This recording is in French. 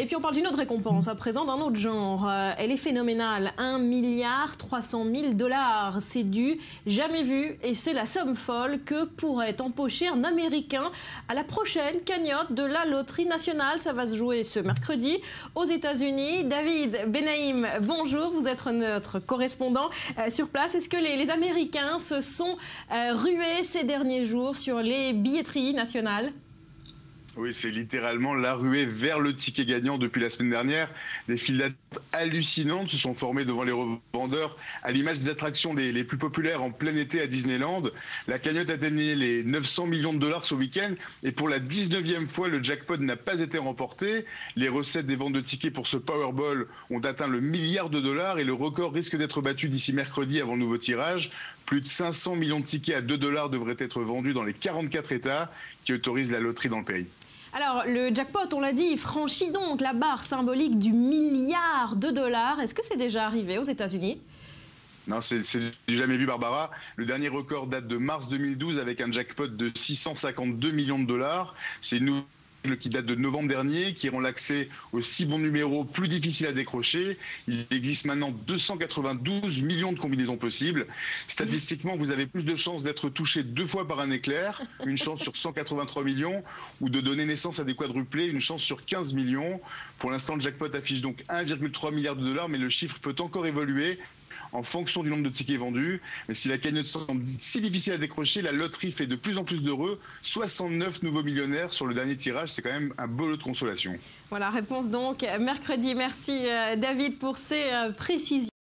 Et puis on parle d'une autre récompense à présent, d'un autre genre. Euh, elle est phénoménale. 1 milliard 300 000 dollars. C'est du jamais vu et c'est la somme folle que pourrait empocher un Américain à la prochaine cagnotte de la loterie nationale. Ça va se jouer ce mercredi aux États-Unis. David Benaïm, bonjour. Vous êtes notre correspondant euh, sur place. Est-ce que les, Américains se sont euh, rués ces derniers jours sur les billetteries nationales? Oui, c'est littéralement la ruée vers le ticket gagnant depuis la semaine dernière. Des files d'attente hallucinantes se sont formées devant les revendeurs, à l'image des attractions les, plus populaires en plein été à Disneyland. La cagnotte atteignait les 900 millions de dollars ce week-end et pour la 19e fois, le jackpot n'a pas été remporté. Les recettes des ventes de tickets pour ce Powerball ont atteint le milliard de dollars et le record risque d'être battu d'ici mercredi avant le nouveau tirage. Plus de 500 millions de tickets à 2 dollars devraient être vendus dans les 44 États qui autorisent la loterie dans le pays. Alors, le jackpot, on l'a dit, franchit donc la barre symbolique du milliard de dollars. Est-ce que c'est déjà arrivé aux États-Unis? Non, c'est jamais vu, Barbara. Le dernier record date de mars 2012 avec un jackpot de 652 millions de dollars. C'est une qui date de novembre dernier, qui rend l'accès aux six bons numéros plus difficile à décrocher. Il existe maintenant 292 millions de combinaisons possibles. Statistiquement, vous avez plus de chances d'être touché deux fois par un éclair, une chance sur 183 millions, ou de donner naissance à des quadruplés, une chance sur 15 millions. Pour l'instant, le jackpot affiche donc 1,3 milliard de dollars, mais le chiffre peut encore évoluer en fonction du nombre de tickets vendus. Mais si la cagnotte semble si difficile à décrocher, la loterie fait de plus en plus d'heureux. 69 nouveaux millionnaires sur le dernier tirage, c'est quand même un beau lot de consolation. Voilà, réponse donc mercredi. Merci euh, David pour ces euh, précisions.